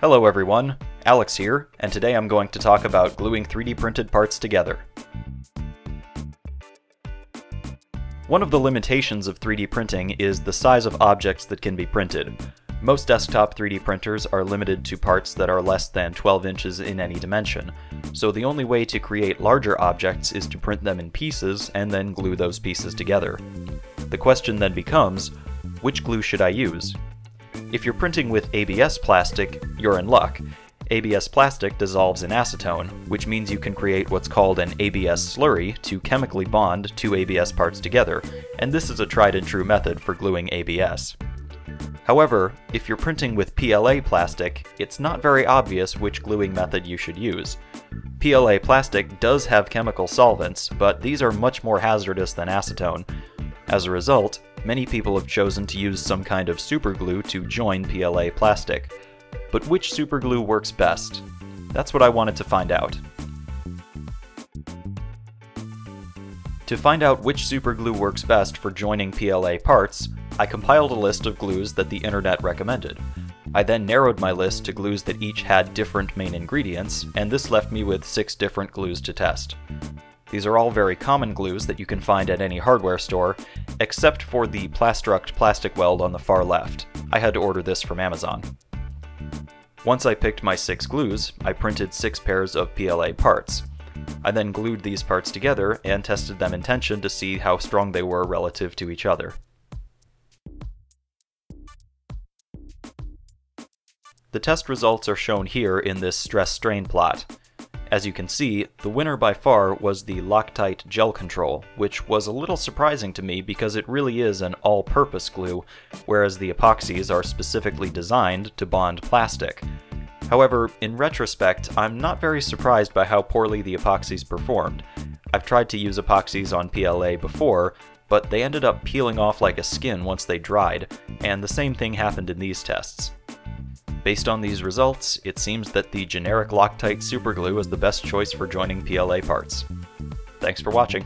Hello everyone, Alex here, and today I'm going to talk about gluing 3D printed parts together. One of the limitations of 3D printing is the size of objects that can be printed. Most desktop 3D printers are limited to parts that are less than 12 inches in any dimension, so the only way to create larger objects is to print them in pieces and then glue those pieces together. The question then becomes, which glue should I use? If you're printing with ABS plastic, you're in luck. ABS plastic dissolves in acetone, which means you can create what's called an ABS slurry to chemically bond two ABS parts together, and this is a tried and true method for gluing ABS. However, if you're printing with PLA plastic, it's not very obvious which gluing method you should use. PLA plastic does have chemical solvents, but these are much more hazardous than acetone. As a result, many people have chosen to use some kind of superglue to join PLA plastic. But which superglue works best? That's what I wanted to find out. To find out which superglue works best for joining PLA parts, I compiled a list of glues that the internet recommended. I then narrowed my list to glues that each had different main ingredients, and this left me with six different glues to test. These are all very common glues that you can find at any hardware store, except for the Plastruct plastic weld on the far left. I had to order this from Amazon. Once I picked my six glues, I printed six pairs of PLA parts. I then glued these parts together and tested them in tension to see how strong they were relative to each other. The test results are shown here in this stress-strain plot. As you can see, the winner by far was the Loctite Gel Control, which was a little surprising to me because it really is an all-purpose glue, whereas the epoxies are specifically designed to bond plastic. However, in retrospect, I'm not very surprised by how poorly the epoxies performed. I've tried to use epoxies on PLA before, but they ended up peeling off like a skin once they dried, and the same thing happened in these tests. Based on these results, it seems that the generic Loctite superglue is the best choice for joining PLA parts. Thanks for watching.